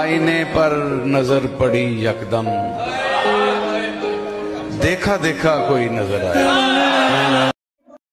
आईने पर नज़र पड़ी यकदम। देखा देखा कोई नज़र आया।